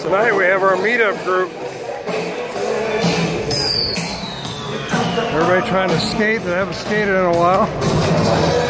Tonight we have our meetup group. Everybody trying to skate that haven't skated in a while.